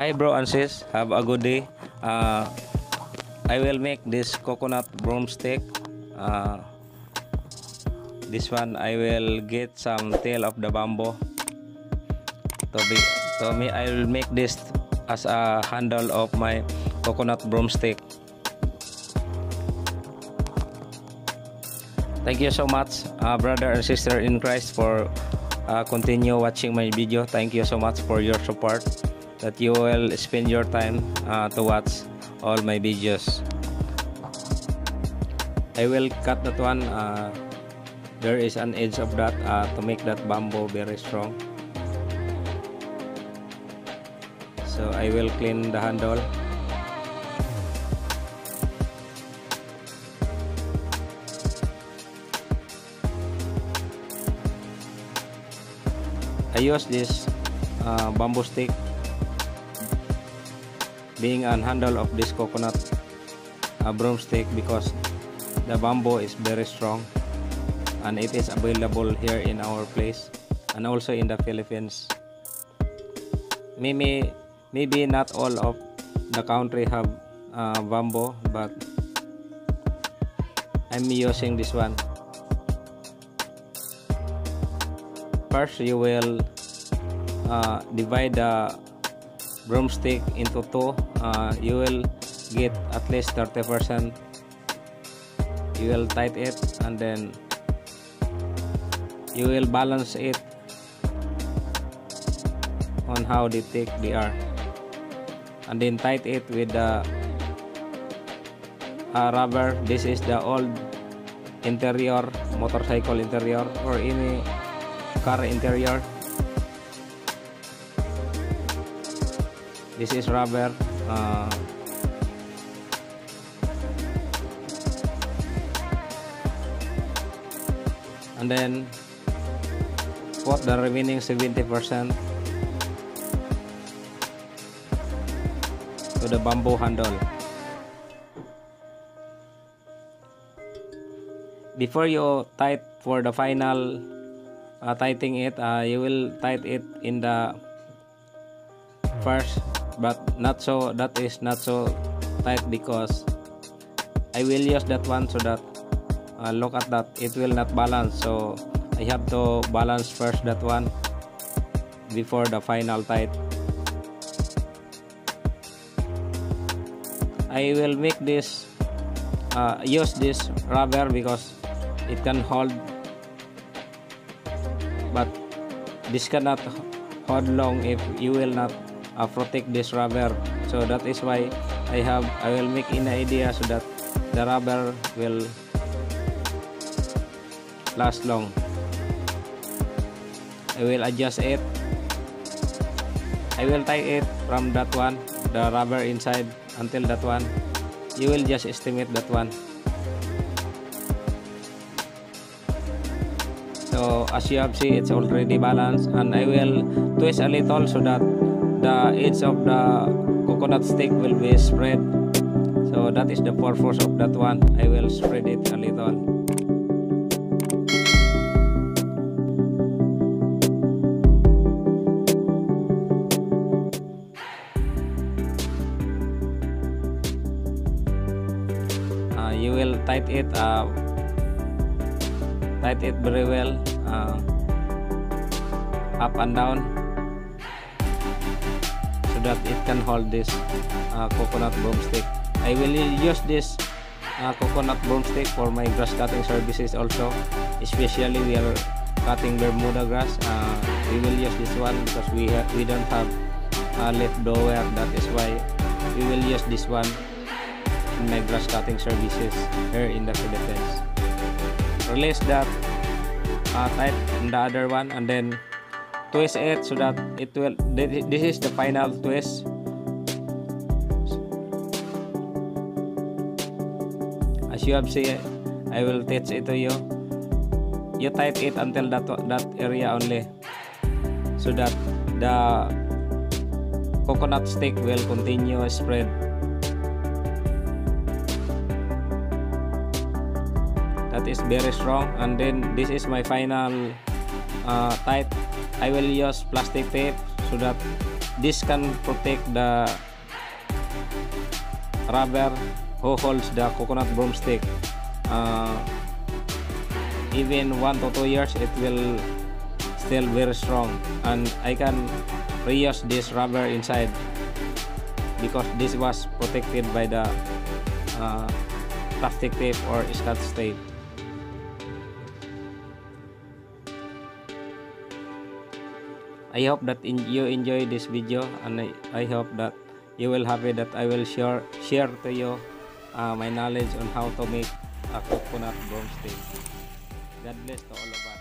Hi bro and sis, have a good day. Uh, I will make this coconut broomstick. Uh, this one I will get some tail of the bamboo. To be, to me I will make this as a handle of my coconut broomstick. Thank you so much, uh, brother and sister in Christ, for uh, continue watching my video. Thank you so much for your support. That you will spend your time uh, to watch all my videos. I will cut that one. Uh, there is an edge of that uh, to make that bamboo very strong. So I will clean the handle. I use this uh, bamboo stick being an handle of this coconut broomstick because the bamboo is very strong and it is available here in our place and also in the Philippines. Maybe maybe not all of the country have uh, bamboo but I'm using this one. First you will uh, divide the broomstick into two uh, you will get at least 30 percent. You will tight it and then you will balance it on how they thick they are and then tight it with the uh, rubber. This is the old interior motorcycle interior or any car interior this is rubber uh, and then put the remaining 70 percent to the bamboo handle. Before you tight for the final uh, tightening it uh, you will tight it in the first but not so that is not so tight because I will use that one so that uh, look at that it will not balance. So I have to balance first that one before the final tight. I will make this uh, use this rubber because it can hold but this cannot hold long if you will not uh, protect this rubber. So that is why I have I will make an idea so that the rubber will last long. I will adjust it. I will tie it from that one the rubber inside until that one. You will just estimate that one. So as you have seen it's already balanced and I will twist a little so that the edge of the coconut stick will be spread. So that is the purpose of that one. I will spread it a little. Uh, you will tight it uh, tight it very well uh, up and down so that it can hold this uh, coconut broomstick I will use this uh, coconut broomstick for my grass cutting services also. Especially we are cutting Bermuda grass. Uh, we will use this one because we we don't have uh, leftover. That is why we will use this one in my grass cutting services here in the Philippines. Release that uh, type in the other one and then twist it so that it will this is the final twist. As you have seen I will teach it to you. You tight it until that that area only. So that the coconut stick will continue spread. That is very strong. And then this is my final uh, tight. I will use plastic tape so that this can protect the rubber who holds the coconut broomstick. Uh, even one to two years it will still very strong. And I can reuse this rubber inside because this was protected by the uh, plastic tape or scotch tape I hope that in, you enjoy this video and I, I hope that you will happy that I will share share to you uh, my knowledge on how to make a coconut broomstick. God bless to all of us.